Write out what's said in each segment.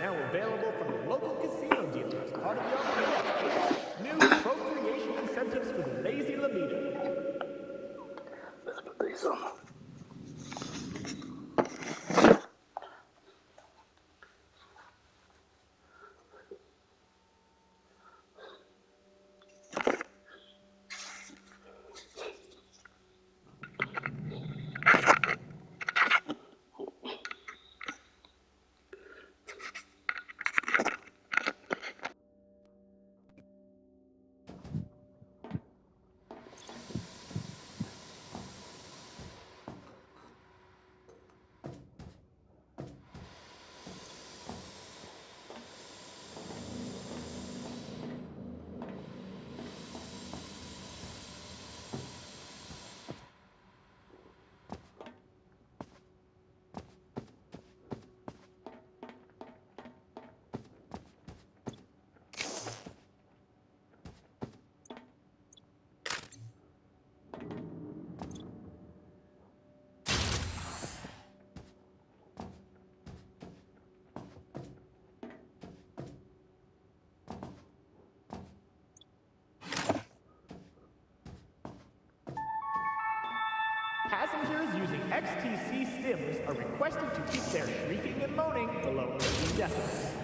now available from the local casino dealer as part of gift. New procreation incentives for the lazy libido. Let's put these on. Passengers using XTC stims are requested to keep their shrieking and moaning below 30 decibels.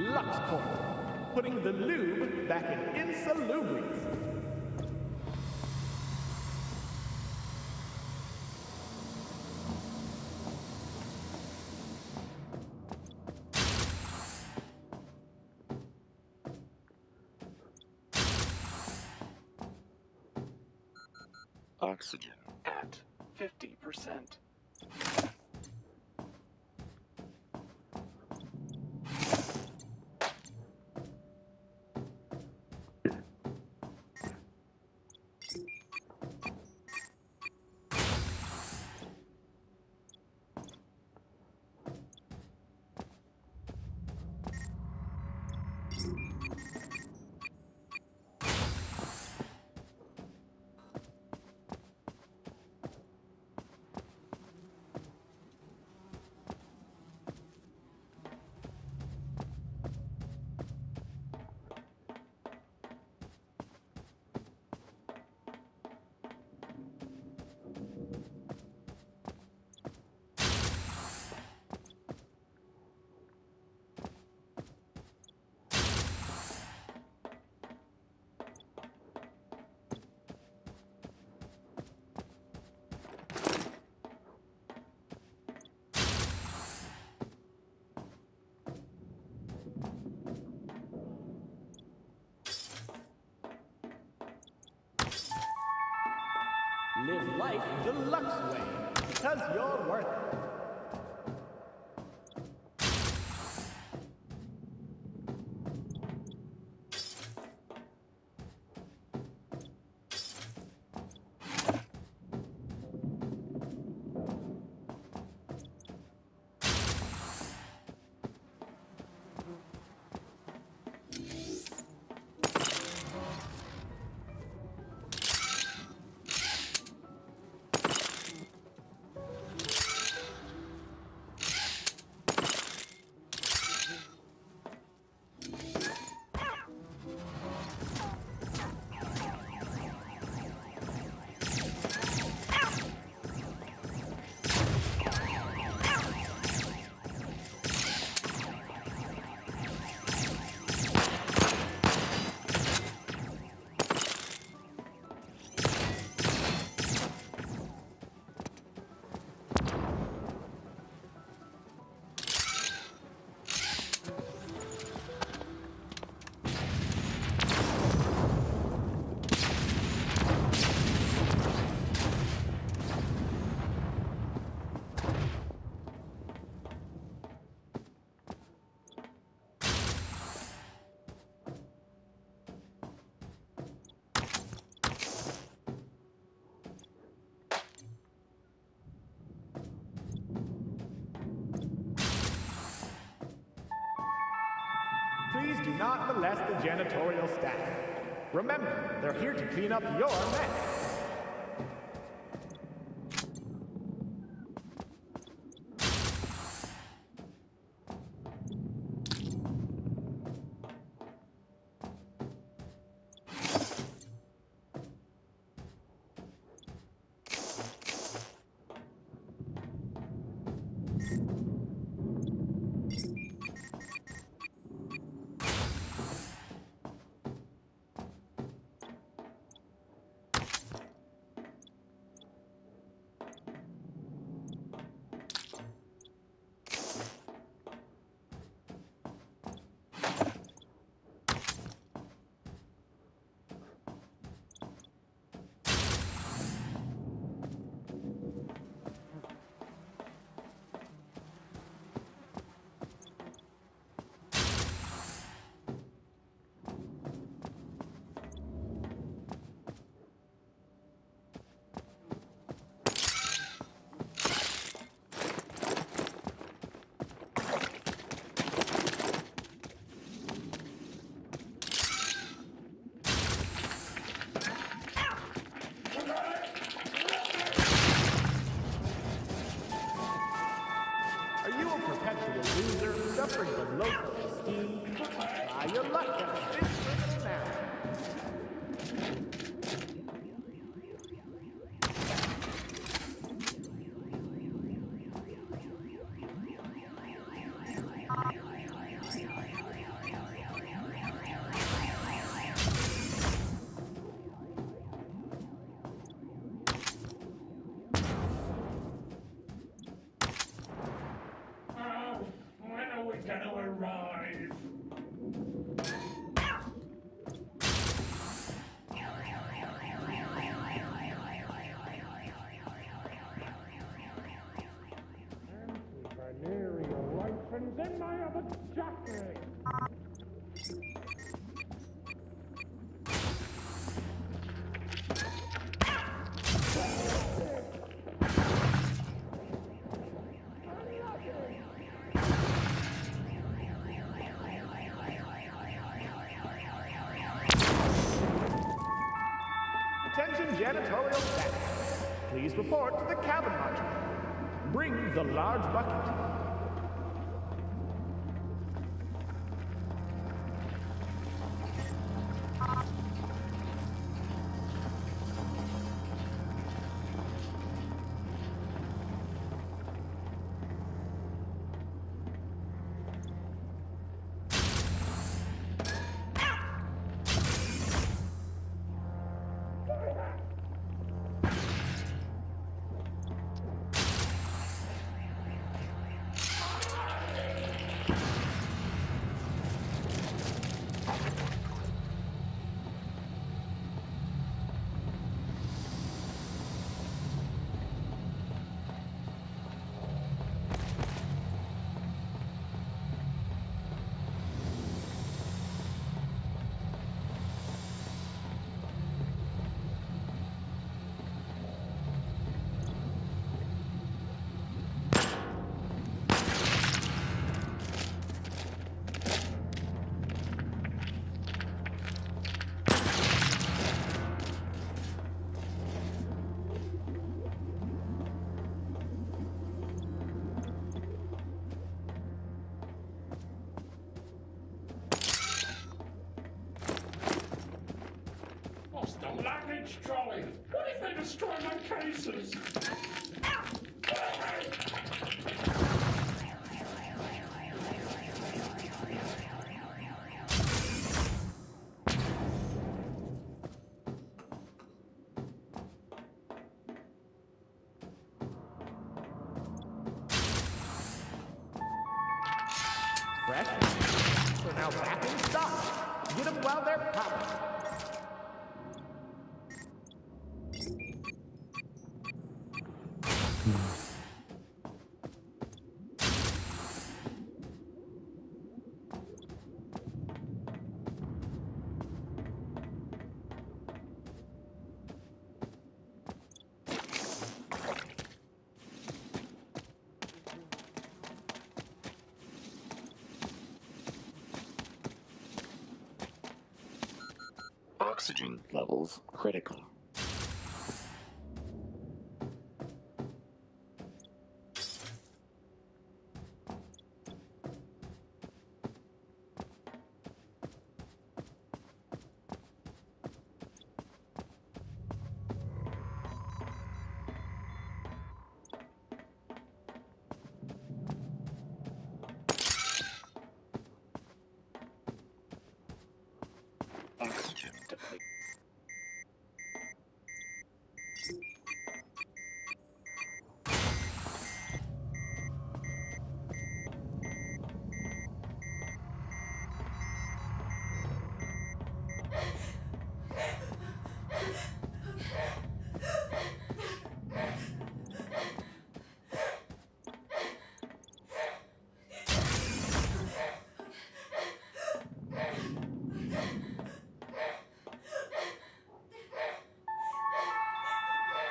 Luxport, putting the lube back in insalubres. Life the Lux way, because you're worth it. Do not molest the janitorial staff. Remember, they're here to clean up your mess. Are you a perpetual loser suffering from low self-esteem? Try your luck at a criminal now. We gonna arrive? Please report to the cabin module. Bring the large bucket. Oxygen levels critical.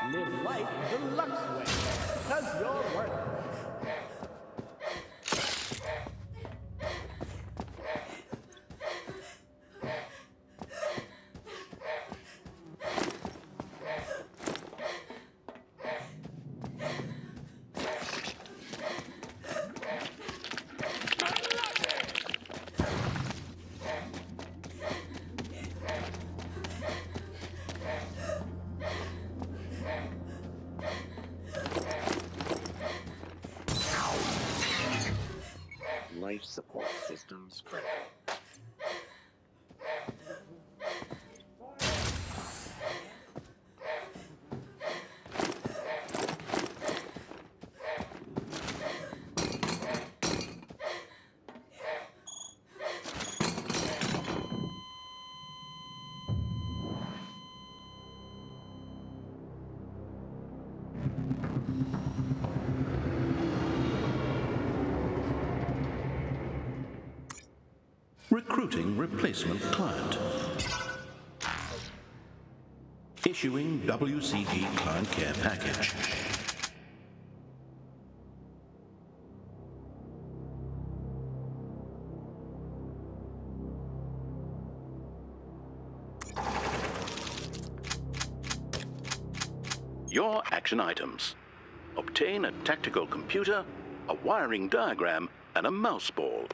Live life the Lux way, because you're worth it. Support systems. Recruiting replacement client. Issuing WCG client care package. Your action items. Obtain a tactical computer, a wiring diagram, and a mouse ball.